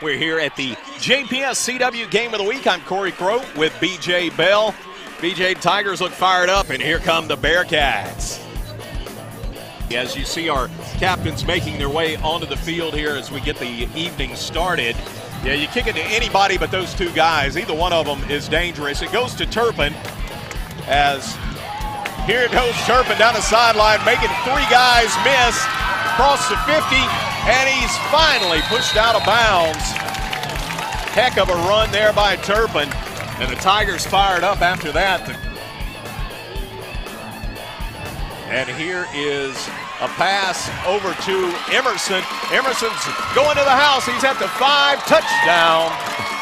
We're here at the JPS CW Game of the Week. I'm Corey Crow with BJ Bell. BJ Tigers look fired up, and here come the Bearcats. As you see our captains making their way onto the field here as we get the evening started. Yeah, you kick it to anybody but those two guys. Either one of them is dangerous. It goes to Turpin as here goes Turpin down the sideline, making three guys miss. Across the 50, and he's finally pushed out of bounds. Heck of a run there by Turpin. And the Tigers fired up after that. And here is a pass over to Emerson. Emerson's going to the house. He's at the five. Touchdown,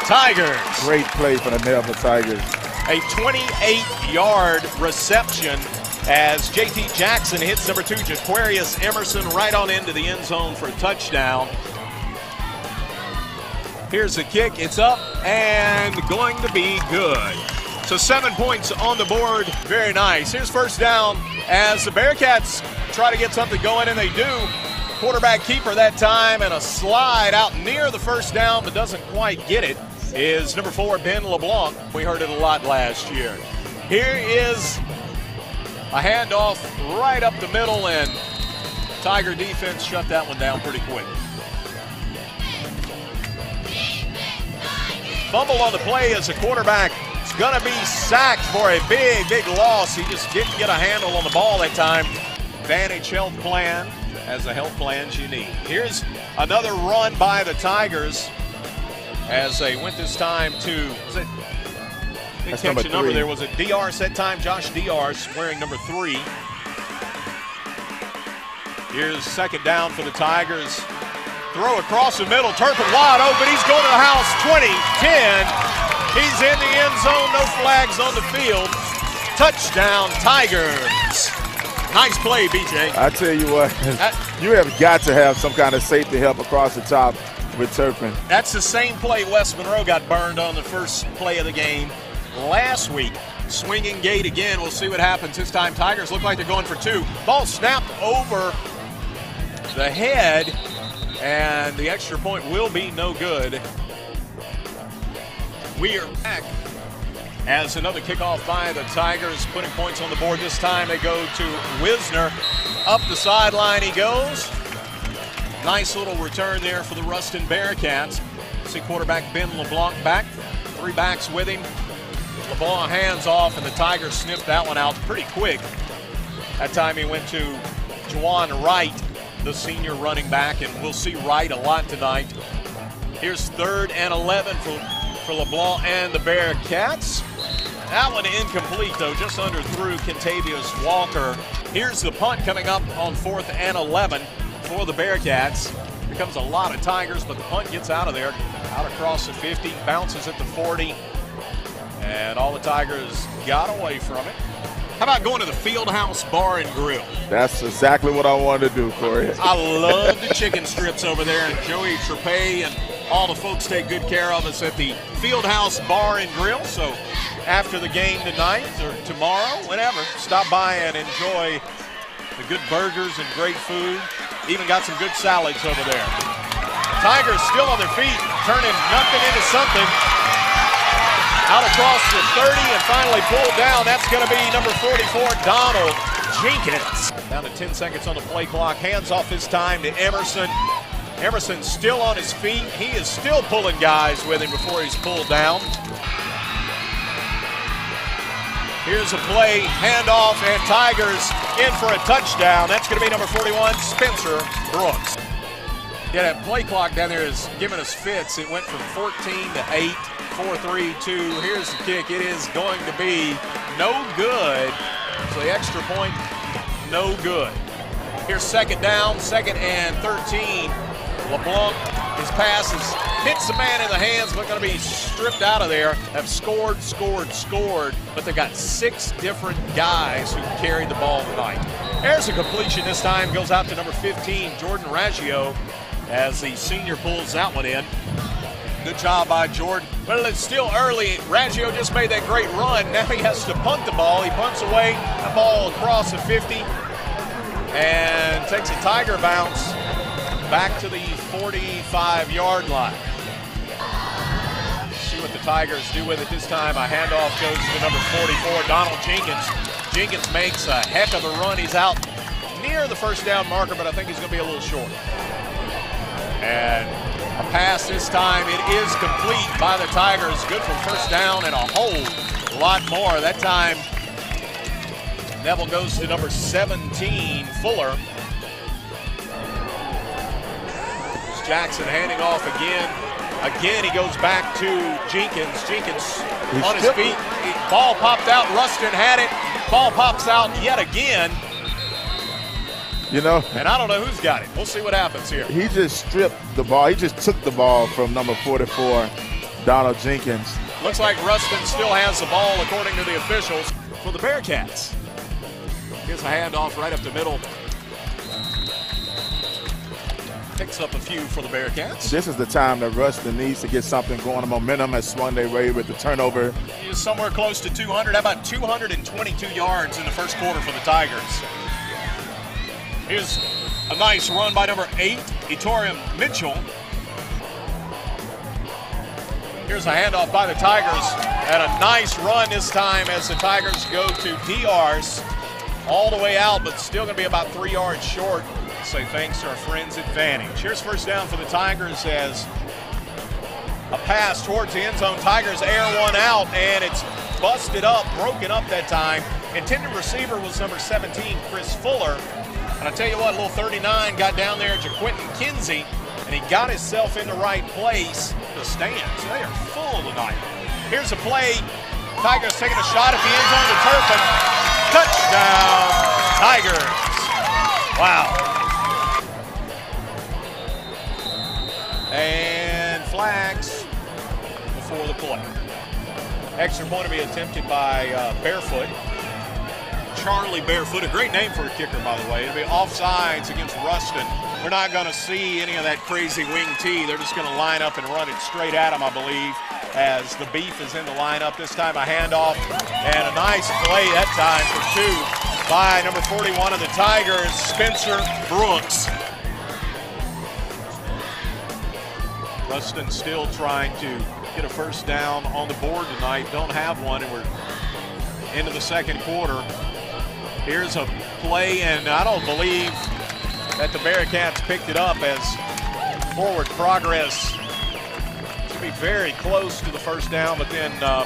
Tigers. Great play for the Melbourne Tigers. A 28-yard reception as JT Jackson hits number two, Jaquarius Emerson, right on into the end zone for a touchdown. Here's the kick. It's up and going to be good. So seven points on the board. Very nice. Here's first down as the Bearcats try to get something going, and they do. Quarterback keeper that time, and a slide out near the first down, but doesn't quite get it, is number four, Ben LeBlanc. We heard it a lot last year. Here is a handoff right up the middle, and Tiger defense shut that one down pretty quick. Fumble on the play as the quarterback is going to be sacked for a big, big loss. He just didn't get a handle on the ball that time. Vantage Health Plan has the health plans you need. Here's another run by the Tigers as they went this time to, didn't catch a number there. Was a DR set time? Josh DR wearing number three. Here's second down for the Tigers. Throw across the middle. Turpin wide open. He's going to the house. 20, 10. He's in the end zone. No flags on the field. Touchdown, Tigers. Nice play, BJ. I tell you what, you have got to have some kind of safety help across the top with Turpin. That's the same play West Monroe got burned on the first play of the game last week. Swinging gate again. We'll see what happens this time. Tigers look like they're going for two. Ball snapped over the head, and the extra point will be no good. We are back as another kickoff by the Tigers, putting points on the board. This time they go to Wisner. Up the sideline he goes. Nice little return there for the Ruston Bearcats. See quarterback Ben LeBlanc back. Three backs with him. Ball hands off, and the Tigers sniffed that one out pretty quick. That time he went to Juwan Wright, the senior running back, and we'll see Wright a lot tonight. Here's third and 11 for, for LeBlanc and the Bearcats. That one incomplete, though, just under through Contavious Walker. Here's the punt coming up on fourth and 11 for the Bearcats. Here comes a lot of Tigers, but the punt gets out of there, out across the 50, bounces at the 40, and all the Tigers got away from it. How about going to the Fieldhouse Bar and Grill? That's exactly what I wanted to do, Corey. I love the chicken strips over there, and Joey Trepay and all the folks take good care of us at the Fieldhouse Bar and Grill. So after the game tonight or tomorrow, whenever, stop by and enjoy the good burgers and great food. Even got some good salads over there. Tigers still on their feet, turning nothing into something out across the 30 and finally pulled down. That's going to be number 44, Donald Jenkins. Down to 10 seconds on the play clock. Hands off this time to Emerson. Emerson still on his feet. He is still pulling guys with him before he's pulled down. Here's a play, handoff, and Tigers in for a touchdown. That's going to be number 41, Spencer Brooks. Yeah, that play clock down there is giving us fits. It went from 14 to 8. 4-3-2. Here's the kick. It is going to be no good. So the extra point, no good. Here's second down, second and 13. LeBlanc, his passes hits the man in the hands, but going to be stripped out of there. Have scored, scored, scored, but they've got six different guys who carried the ball tonight. There's a completion this time, goes out to number 15, Jordan Raggio, as the senior pulls that one in. Good job by Jordan. Well, it's still early. Raggio just made that great run. Now he has to punt the ball. He punts away the ball across the 50 and takes a tiger bounce back to the 45 yard line. See what the Tigers do with it this time. A handoff goes to number 44, Donald Jenkins. Jenkins makes a heck of a run. He's out near the first down marker, but I think he's going to be a little short. And a pass this time. It is complete by the Tigers. Good for first down and a whole lot more. That time, Neville goes to number 17, Fuller. Jackson handing off again. Again, he goes back to Jenkins. Jenkins He's on his feet. Ball popped out. Ruston had it. Ball pops out yet again. You know, and I don't know who's got it. We'll see what happens here. He just stripped the ball. He just took the ball from number 44, Donald Jenkins. Looks like Ruston still has the ball, according to the officials, for the Bearcats. Here's a handoff right up the middle. Picks up a few for the Bearcats. This is the time that Ruston needs to get something going. The momentum has swung their way with the turnover. He's somewhere close to 200. How about 222 yards in the first quarter for the Tigers? Here's a nice run by number eight, Etorium Mitchell. Here's a handoff by the Tigers, and a nice run this time as the Tigers go to Diar's all the way out, but still going to be about three yards short. Say thanks to our friends Advantage. Here's first down for the Tigers as a pass towards the end zone. Tigers air one out, and it's busted up, broken up that time. Intended receiver was number 17, Chris Fuller. And I tell you what, little 39 got down there to Quentin Kinsey, and he got himself in the right place. The stands, they are full tonight. Here's a play. Tigers taking a shot at the end zone to Turpin. Touchdown, Tigers. Wow. And flags before the play. Extra point to be attempted by uh, Barefoot. Charlie Barefoot, a great name for a kicker, by the way. It'll be offsides against Ruston. We're not going to see any of that crazy wing tee. They're just going to line up and run it straight at him, I believe, as the beef is in the lineup. This time a handoff and a nice play that time for two by number 41 of the Tigers, Spencer Brooks. Ruston still trying to get a first down on the board tonight. Don't have one, and we're into the second quarter. Here's a play, and I don't believe that the Bearcats picked it up as forward progress to be very close to the first down, but then uh,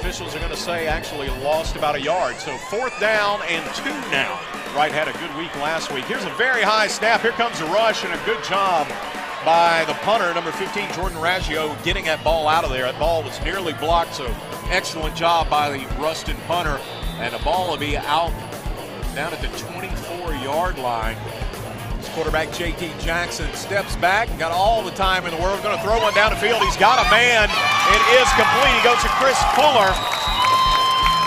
officials are going to say actually lost about a yard. So fourth down and two now. Wright had a good week last week. Here's a very high snap. Here comes a rush and a good job by the punter, number 15, Jordan Raggio, getting that ball out of there. That ball was nearly blocked, so excellent job by the Ruston punter and the ball will be out down at the 24-yard line. This quarterback J.T. Jackson steps back, got all the time in the world, going to throw one down the field. He's got a man. It is complete. He goes to Chris Fuller.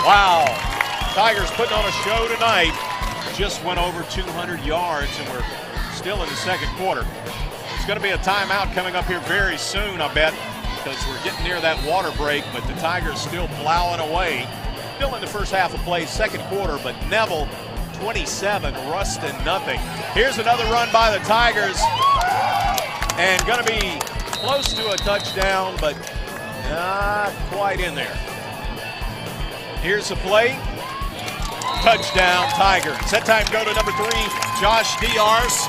Wow. Tigers putting on a show tonight. Just went over 200 yards, and we're still in the second quarter. It's going to be a timeout coming up here very soon, I bet, because we're getting near that water break, but the Tigers still plowing away still in the first half of play, second quarter, but Neville 27, Ruston nothing. Here's another run by the Tigers, and going to be close to a touchdown, but not quite in there. Here's the play. Touchdown, Tigers. Set time go to number three, Josh Diars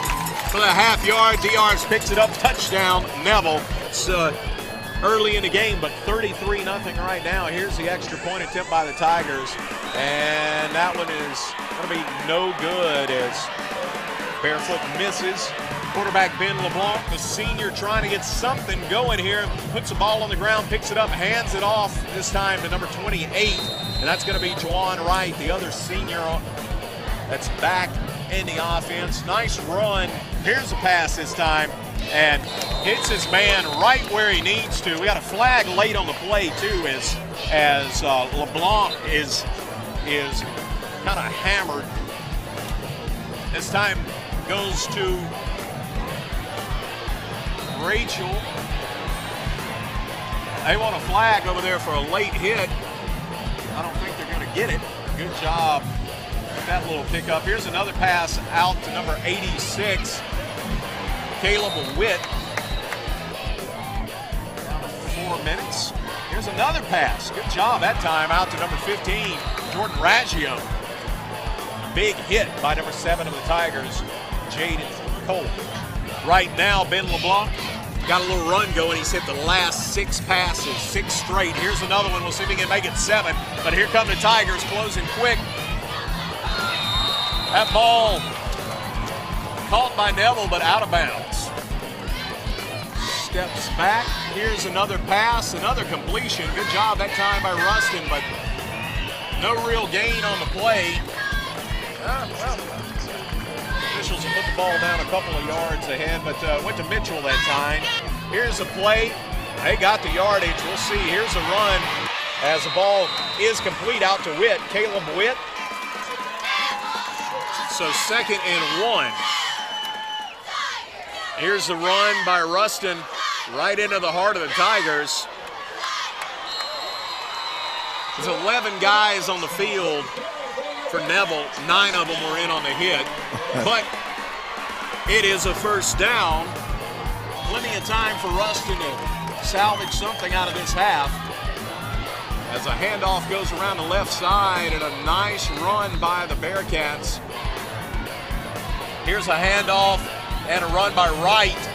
for the half yard. Diars picks it up. Touchdown, Neville. It's uh, early in the game, but 33 nothing right now. Here's the extra point attempt by the Tigers, and that one is going to be no good as Barefoot misses. Quarterback Ben LeBlanc, the senior, trying to get something going here. Puts the ball on the ground, picks it up, hands it off this time to number 28, and that's going to be Juwan Wright, the other senior that's back in the offense. Nice run. Here's a pass this time and hits his man right where he needs to. We got a flag late on the play too, as as uh, LeBlanc is is kind of hammered. This time goes to Rachel. They want a flag over there for a late hit. I don't think they're going to get it. Good job that little pickup. Here's another pass out to number 86. Caleb Witt. Four minutes Here's another pass. Good job that time out to number 15, Jordan Raggio. Big hit by number seven of the Tigers, Jaden Cole. Right now, Ben LeBlanc got a little run going. He's hit the last six passes, six straight. Here's another one. We'll see if he can make it seven. But here come the Tigers closing quick. That ball caught by Neville, but out of bounds. Steps back. Here's another pass, another completion. Good job that time by Ruston, but no real gain on the play. Officials have put the ball down a couple of yards ahead, but uh, went to Mitchell that time. Here's a play. They got the yardage. We'll see. Here's a run as the ball is complete out to Witt. Caleb Witt. So second and one. Here's the run by Ruston right into the heart of the Tigers. There's 11 guys on the field for Neville. Nine of them were in on the hit. But it is a first down. Plenty of time for Ruston to salvage something out of this half. As a handoff goes around the left side and a nice run by the Bearcats. Here's a handoff and a run by Wright.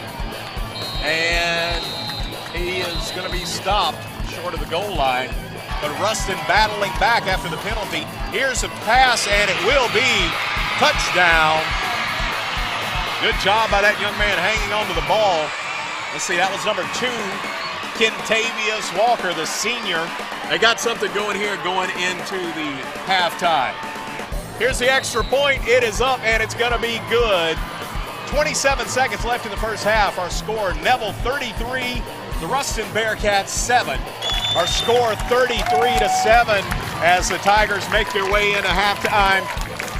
And he is going to be stopped short of the goal line. But Ruston battling back after the penalty. Here's a pass, and it will be touchdown. Good job by that young man hanging onto the ball. Let's see, that was number two, Kentavious Walker, the senior. They got something going here going into the halftime. Here's the extra point. It is up, and it's going to be good. 27 seconds left in the first half. Our score, Neville 33, the Ruston Bearcats 7. Our score 33 to 7 as the Tigers make their way into halftime.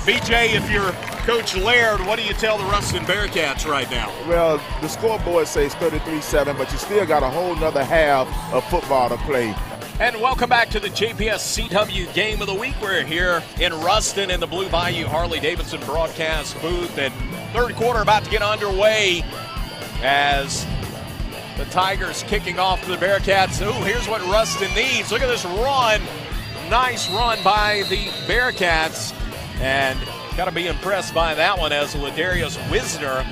BJ, if you're Coach Laird, what do you tell the Ruston Bearcats right now? Well, the scoreboard says 33-7, but you still got a whole nother half of football to play. And welcome back to the JPS CW Game of the Week. We're here in Ruston in the Blue Bayou Harley Davidson broadcast booth, and third quarter about to get underway as the Tigers kicking off to the Bearcats. Ooh, here's what Ruston needs. Look at this run. Nice run by the Bearcats. And got to be impressed by that one as Ladarius Wisner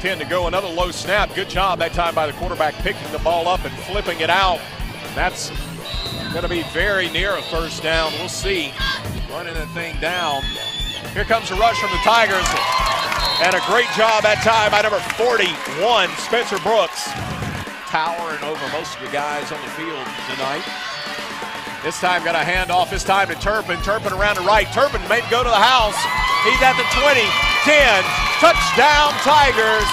tend to go another low snap. Good job that time by the quarterback picking the ball up and flipping it out. That's going to be very near a first down. We'll see. Running the thing down. Here comes a rush from the Tigers. And a great job that time by number 41, Spencer Brooks. Towering over most of the guys on the field tonight. This time got a handoff. This time to Turpin. Turpin around the right. Turpin may go to the house. He's at the 20, 10. Touchdown Tigers.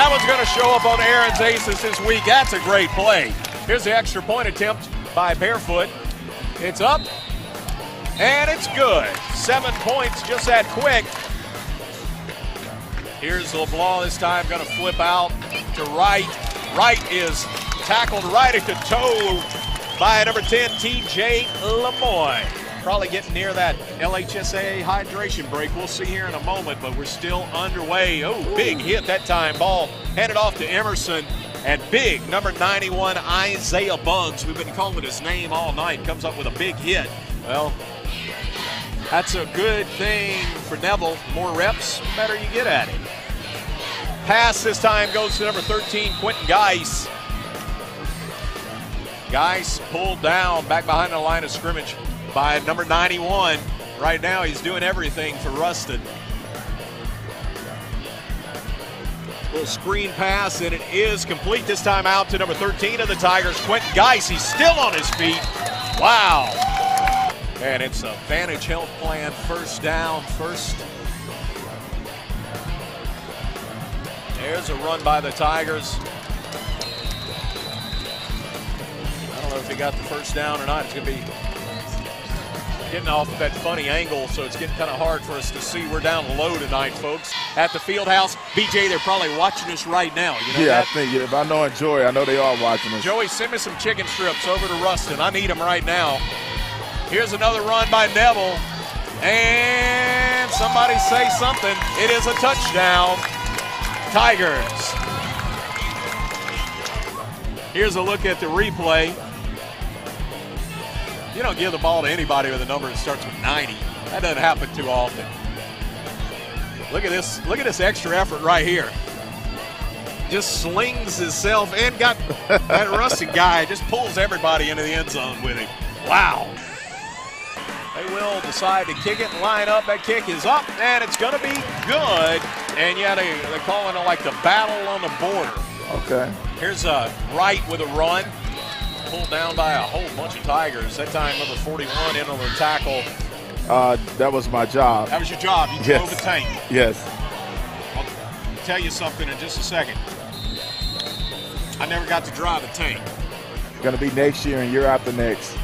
That one's going to show up on Aaron's Aces this week. That's a great play. Here's the extra point attempt by Barefoot. It's up, and it's good. Seven points just that quick. Here's LeBlanc this time going to flip out to right. Right is tackled right at the toe by number 10, TJ Lemoyne. Probably getting near that LHSA hydration break. We'll see here in a moment, but we're still underway. Oh, big hit that time. Ball handed off to Emerson. And big number 91, Isaiah Bugs. We've been calling his name all night. Comes up with a big hit. Well, that's a good thing for Neville. More reps, better you get at it. Pass this time goes to number 13, Quentin Geis. Geis pulled down back behind the line of scrimmage by number 91. Right now, he's doing everything for Ruston. Little screen pass, and it is complete this time out to number 13 of the Tigers, Quentin Geis. He's still on his feet. Wow. And it's a Vantage Health Plan first down, first. There's a run by the Tigers. I don't know if he got the first down or not. It's going to be getting off of that funny angle, so it's getting kind of hard for us to see. We're down low tonight, folks. At the field house, BJ, they're probably watching us right now. You know yeah, that? I think if I know Joey, I know they are watching us. Joey, send me some chicken strips over to Ruston. I need them right now. Here's another run by Neville. And somebody say something. It is a touchdown. Tigers. Here's a look at the replay. You don't give the ball to anybody with a number that starts with 90. That doesn't happen too often. Look at this. Look at this extra effort right here. Just slings himself and got that rusty guy. Just pulls everybody into the end zone with him. Wow. They will decide to kick it and line up. That kick is up, and it's going to be good. And yeah, they, they're calling it like the battle on the border. Okay. Here's uh, a right with a run. Pulled down by a whole bunch of Tigers. That time, number 41 in on the tackle. Uh, that was my job. That was your job. You Yes. drove the tank. Yes. I'll tell you something in just a second. I never got to drive a tank. Going to be next year and year after next.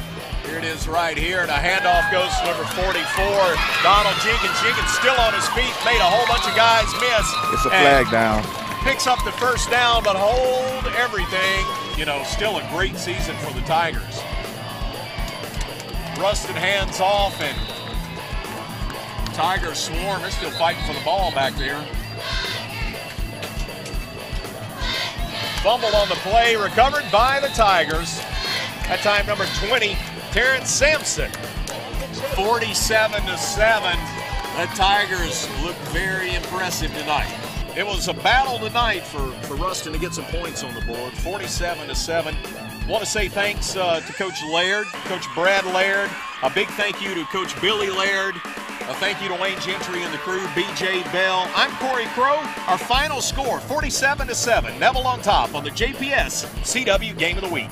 Here it is right here. and a handoff goes to number 44, Donald Jenkins. Jenkins still on his feet, made a whole bunch of guys miss. It's a flag down. Picks up the first down, but hold everything. You know, still a great season for the Tigers. Rusted hands off, and Tigers swarm. They're still fighting for the ball back there. Fumble on the play, recovered by the Tigers. That time, number 20, Terrence Sampson. 47 to 7. The Tigers look very impressive tonight. It was a battle tonight for, for Ruston to get some points on the board. 47 to 7. Want to say thanks uh, to Coach Laird, Coach Brad Laird. A big thank you to Coach Billy Laird. A thank you to Wayne Gentry and the crew, BJ Bell. I'm Corey Crow. Our final score 47 to 7. Neville on top on the JPS CW Game of the Week.